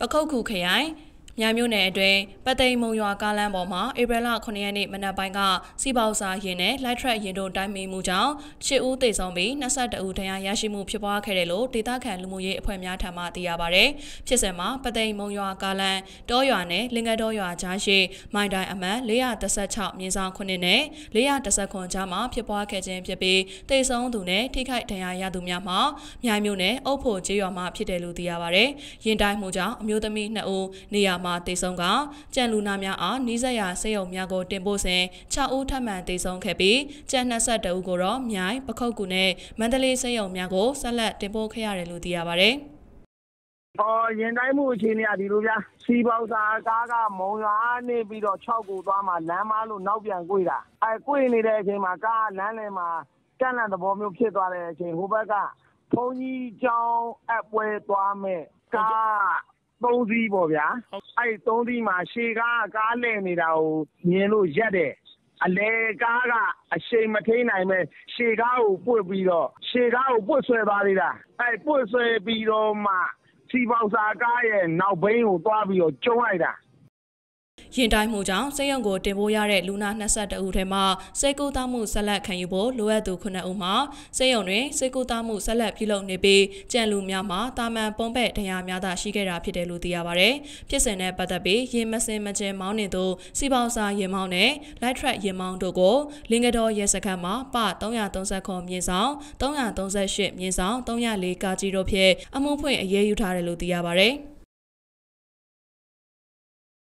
ပခုတ်ခုခရိုင် မြမြို့နယ်အတွင်းပသိမ်မုံရွာကားလမ်းပေါ်မှာဧပြီလ9ရက်နေ့မနက်ပိုင်းကစီပေါစာရင်နဲ့လိုက်ထရက်ရင်တို့တိုင်းမီမှုကြောင့်10ဦးသေဆုံးပြီး22ဦးဒဏ်ရာရရှိမှုဖြစ်ပွားခဲ့တယ်လို့ဒေသခံလူမှုရေးအဖွဲ့များထံမှသိရပါဗျ။ဖြစ်စဉ်မှာပသိမ်မုံရွာကားလမ်းတောရွာနဲ့လင်္ကာတောရွာကြားရှိမိုင်တိုင်အမှတ်416မြင်းဆောင်9နဲ့419ကြားမှာဖြစ်ပွားခဲ့ခြင်းဖြစ်ပြီးသေဆုံးသူနဲ့ထိခိုက်ဒဏ်ရာရသူများမှာမြိုင်မြို့နယ်အုပ်ဖို့ကျေးရွာမှာဖြစ်တယ်လို့သိရပါဗျ။ရင်တိုင်းမှုကြောင့်အမျိုးသမီး2ဦးနေရာမှာတေဆုံးကကြံလူနာများအားနီးစပ်ရာဆေးရုံများကိုတင်ပို့စဉ်6ဦးထပ်မံတေဆုံးခဲ့ပြီးကြံ22ဦးကိုတော့မြိုင်ပခုတ်ကူနဲ့မန္တလေးဆေးရုံများကိုဆက်လက်တင်ပို့ခဲ့ရတယ်လို့သိရပါဗျ။အော်ရင်တိုင်းမှုအခြေအနေကဒီလိုဗျာစီပေါစာကားကမုံရွာနေပြီးတော့6ကိုသွားမှလမ်းမလို့နောက်ပြန်꿰တာအဲ꿰နေတဲ့အချိန်မှာကားလမ်းလယ်မှာကန့်လန့်သဘောမျိုးဖြစ်သွားတဲ့အချိန်ဟိုဘက်ကဘုံကြီးကျောင်းအပွဲသွားမဲ့ကား သုံးစီးပေါ့ဗျာအဲ့သုံးစီးမှာရှေကားကားလဲနေတာကိုမြင်လို့ရက်တယ်အလဲကားကအရှိန်မထိန်နိုင်မဲ့ရှေကားကိုပွတ်ပြီးတော့ရှေကားကိုပွတ်ဆွဲသွားသေးတာအဲ့ပွတ်ဆွဲပြီးတော့မှစီပေါစာကားရဲ့နောက်ဘိန်းကိုသွားပြီးတော့ကျုံလိုက်တာ ရင်တိုင်းမှုကြောင့်စိတ်ရုံကိုတင်ပို့ရတဲ့လူနာ22ဦးထဲမှာစိတ်ကူးသားမှုဆက်လက်ခံယူဖို့လိုအပ်သူ9ဦးမှာစိတ်ရုံတွင်စိတ်ကူးသားမှုဆက်လက်ပြုလုပ်နေပြီးကြံလူများမှာတာမန်ပုံးပဲ့တရားများသာရှိခဲ့တာဖြစ်တယ်လို့သိရပါဗျ။ဖြစ်စဉ်နဲ့ပတ်သက်ပြီးရင်မစင်မကျဲမောင်းနေသူစီပေါစာရင်မောင်းနဲ့ light track ရင်မောင်းတို့ကိုလင်္ကတော်ရဲစခန်းမှာပ330ခွန်မြင်းဆောင်338မြင်းဆောင်304ကာကြီးတို့ဖြင့်အမှုဖွင့်အရေးယူထားတယ်လို့သိရပါဗျ။